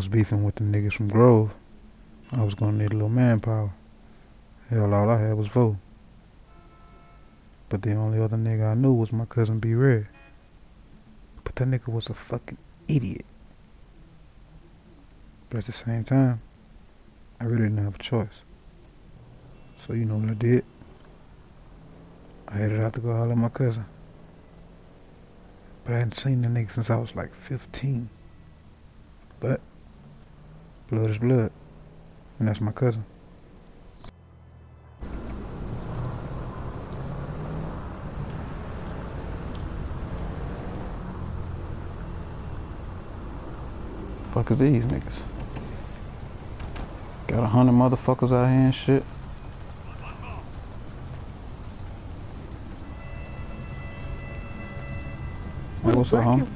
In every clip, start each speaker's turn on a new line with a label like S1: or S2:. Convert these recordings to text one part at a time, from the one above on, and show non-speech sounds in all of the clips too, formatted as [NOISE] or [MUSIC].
S1: was beefing with the niggas from Grove, I was gonna need a little manpower. Hell, all I had was four. But the only other nigga I knew was my cousin B Red. But that nigga was a fucking idiot. But at the same time, I really didn't have a choice. So you know what I did? I headed out to go holler at my cousin. But I hadn't seen the nigga since I was like 15. But blood is blood. And that's my cousin. Fuck is these niggas? Got a hundred motherfuckers out here and shit. What's up, homie?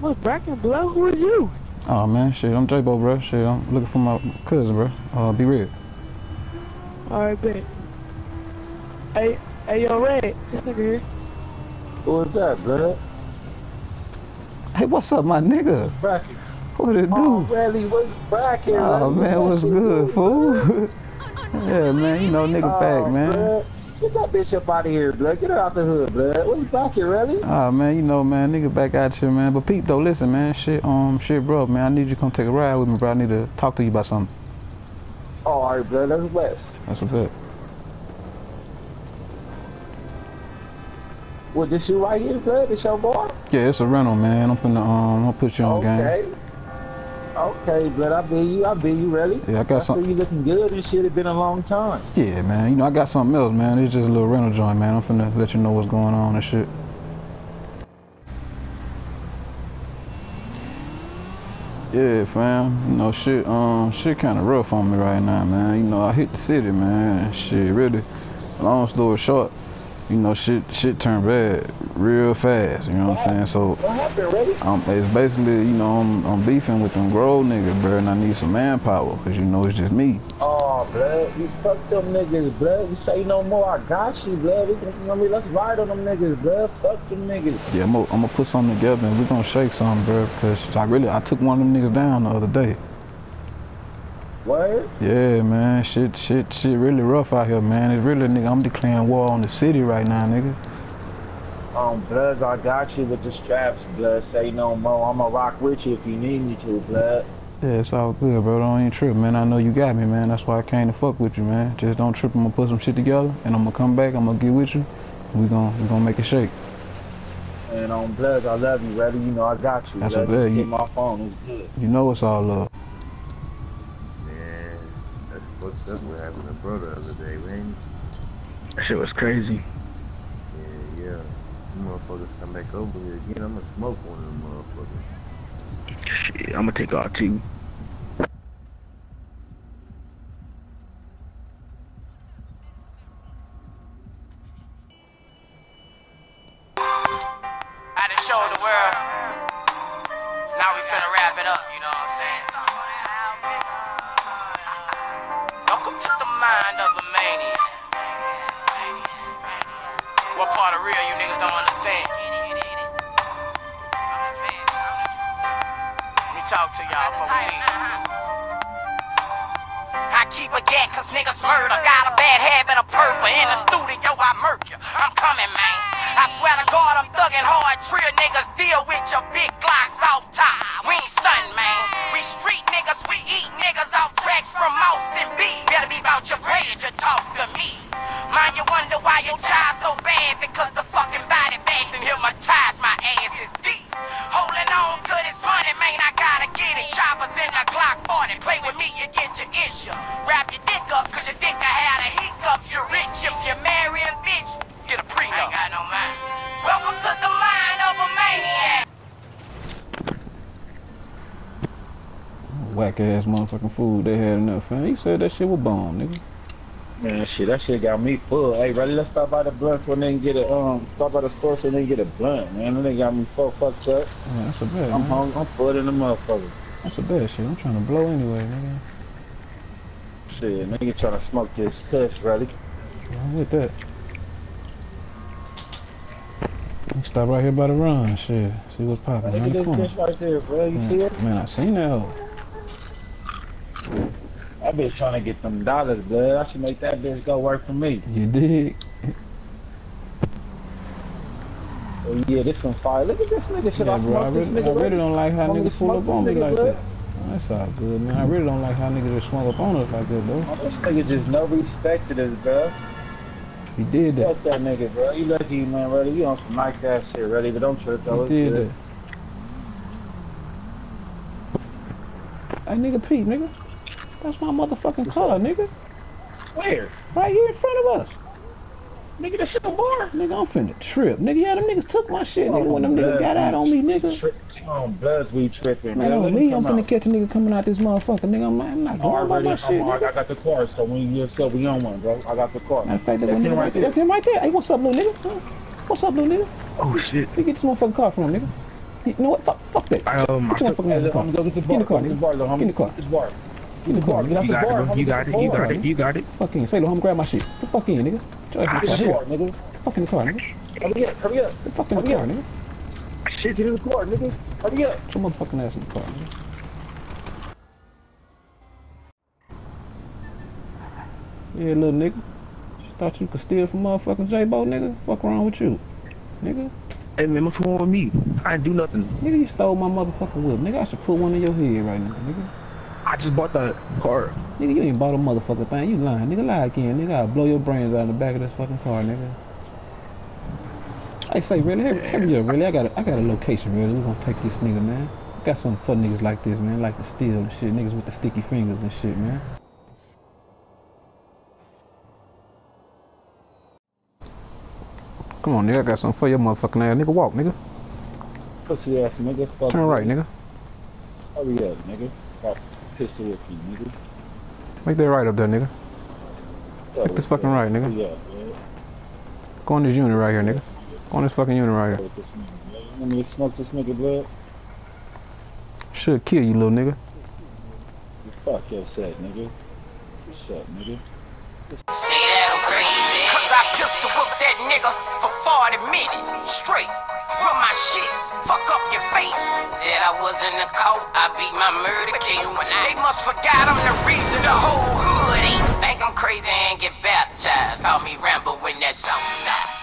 S2: What's Bracken Blow? Who are you?
S1: Oh man, shit, I'm J-Bo, bro. Shit, I'm looking for my cousin, bro. Uh, be real.
S2: Alright, bet. Hey, hey, yo, Red. This nigga here.
S3: Who is that, blood?
S1: Hey, what's up, my nigga?
S3: Bracken.
S1: What it do?
S3: Oh, really? What's Bracken?
S1: Oh man, what's good, fool? [LAUGHS] yeah, man, you know nigga
S3: Oh,
S1: back, man.
S3: blood. Get that bitch up out of here, blood. Get her out the hood, blood. What's Bracken, really?
S1: Oh man, you know, man, nigga back out here, man. But peep though, listen, man, shit, um, shit, bro, man, I need you to come take a ride with me, bro. I need to talk to you about something.
S3: Oh, all right, blood. That's a West.
S1: That's a bet.
S3: What, this you right here, blood? This your boy?
S1: Yeah, it's a rental, man. I'm finna, um, I'll put you on game.
S3: Okay. Okay, but I be you. I be you, really.
S1: Yeah, I got
S3: I you looking good and shit. It's been a long time.
S1: Yeah, man. You know, I got something else, man. It's just a little rental joint, man. I'm finna let you know what's going on and shit. Yeah, fam. You know, shit, um, shit kind of rough on me right now, man. You know, I hit the city, man. Shit, really. Long story short, you know, shit, shit turned bad real fast. You know what I'm saying? So,
S3: happened,
S1: um, it's basically, you know, I'm, I'm beefing with them Grove niggas, bro, and I need some manpower, cause you know it's just me.
S3: Oh, blood. You fuck them niggas, blood. You say no more. I got you, blood. We can, you know, what I mean, let's ride on them niggas, blood. Fuck them niggas.
S1: Yeah, I'm gonna, I'm gonna put something together and we're gonna shake something, bro. Because I really, I took one of them niggas down the other day.
S3: Word?
S1: Yeah, man, shit, shit, shit really rough out here, man. It's really, nigga, I'm declaring war on the city right now, nigga.
S3: Um, blood, I got you with the straps, blood. Say no more. I'ma rock with you if you need me to, blood.
S1: Yeah, it's all good, bro. Don't even trip, man. I know you got me, man. That's why I came to fuck with you, man. Just don't trip. I'm gonna put some shit together and I'm gonna come back. I'm gonna get with you. We gonna, we gonna make it shake.
S3: And um, blood, I love you, brother. You know I got you.
S1: That's bet.
S3: Get
S1: You-
S3: my phone. It's good.
S1: You know it's all love.
S4: Man, that's fucked up what happened to brother the other day, man.
S2: That shit was crazy.
S4: Yeah, yeah. You motherfuckers come back over here again, I'm gonna smoke one of them motherfuckers.
S2: Shit, I'm gonna take all two.
S5: Mind of a maniac. What part of real you niggas don't understand? Let me talk to y'all for leave. I keep a gat cause niggas murder. Got a bad habit of purple. In the studio, I murk you. I'm coming, man. I swear to God, I'm thugging hard. Trill niggas deal with your big glocks off top. We ain't stunting,
S1: Whack ass motherfucking food they had enough, man. He said that shit was bomb, nigga.
S3: Man, shit, that shit got me full. Hey, brother, let's stop by the blunt so they can get a um, stop by the store so they can get a blunt, man. And they got me full fucked up.
S1: Yeah, that's a bet,
S3: I'm
S1: man.
S3: hungry. I'm full in the motherfucker.
S1: That's a bad shit. I'm trying to blow anyway, nigga.
S3: Shit, nigga trying to smoke this kush, brother.
S1: I'm with that. Stop right here by the run, shit. See what's popping
S3: Look at this right there, bro. You see it?
S1: Man, man, I seen that hoe.
S3: That bitch trying to get them dollars, blood. I should make that bitch go work for me.
S1: You dig?
S3: Oh yeah, this one fire. Look at this nigga. Should
S1: Yeah,
S3: I
S1: bro. I really, I
S3: nigga?
S1: really don't like how niggas pull up on me like
S3: blood?
S1: that. That's all good, man. I really don't like how niggas just swung up on us like that, though.
S3: Oh, this nigga just no respect to this, bro.
S1: He did that.
S3: Fuck that nigga, bro. You lucky, man, brother. You on some nice ass shit, ready? But don't trip, though.
S1: He
S3: It's
S1: did
S3: good.
S1: that. Hey, nigga Pete, nigga. That's my motherfucking car, nigga.
S3: Where?
S1: Right here in front of us.
S3: Nigga, that shit a bar.
S1: Nigga, I'm finna trip. Nigga, yeah, them niggas took my shit, nigga.
S3: Oh,
S1: When them niggas got out on me, nigga.
S3: Tri- on bloods, we tripping.
S1: Man, on me, I'm finna
S3: out.
S1: catch a nigga coming out this motherfucker, nigga. I'm, I'm not going about my shit,
S3: I got the car, so when you so we on one, bro. I got the car.
S1: Matter of fact, that
S3: That's him right
S1: there. That's him right there. Hey, what's up, little nigga? What's up, little nigga?
S6: Oh shit.
S1: You get this motherfucking car from, nigga? You know what? Fuck, fuck that.
S6: Um,
S1: Get your motherfucking
S3: Hey,
S1: ass in the
S3: look,
S1: car.
S3: Get the
S1: in the car,
S3: Get
S1: nigga. Get in the car.
S3: Get the
S1: in the car. Get out
S6: You
S1: the
S6: got
S1: bar.
S6: it. You got it. You got it. You got it.
S1: Fuck in. Say, look, I'm grab my shit. Get the fuck in, nigga. Get your in the car.
S3: Get the
S1: Here.
S3: bar, nigga.
S1: Fuck in the car, nigga.
S3: Hurry up, hurry up.
S1: Get the fuck in the car, nigga.
S3: Ah, shit, get in the car, nigga. Hurry up.
S1: Get your motherfucking ass in the car, nigga. Yeah, little nigga. Thought you could steal from motherfucking J-Bo, nigga. Fuck wrong with you, nigga.
S6: Hey man, what's wrong with me? I didn't do nothing.
S1: Nigga, you stole my motherfucking whip. Nigga, I should put one in your head right now, nigga.
S6: I just bought the car.
S1: Nigga, you ain't bought a motherfucking thing. You lying. Nigga, lie again. Nigga, I'll blow your brains out in the back of this fucking car, nigga. Hey, say, really? Up, really? I got a, I got a location, really. we gonna take this nigga, man. Got something for niggas like this, man. Like to steal and shit. Niggas with the sticky fingers and shit, man. Come on, nigga. I got something for your motherfucking ass. Nigga, walk, nigga.
S3: Pussy ass nigga. Fuck
S1: Turn right, nigga.
S3: Hurry up, nigga. Got pistol with you, nigga.
S1: Make that right up there, nigga.
S3: Take
S1: this fucking right, nigga.
S3: Yeah, man.
S1: Go on this unit right here, nigga. Go on this fucking unit right here.
S3: With this nigga, man. You want me to smoke this nigga blood?
S1: Should kill you, little nigga.
S3: Fuck your set, nigga. What's up, nigga?
S5: Say that I'm crazy. Cause I pistol whipped that nigga for 40 minutes straight. Run my shit, fuck up your face. Said I was in the court, I beat my murder case. They must forgot I'm the reason the whole hood ain't think I'm crazy and get baptized. Call me Rambo when that song dies.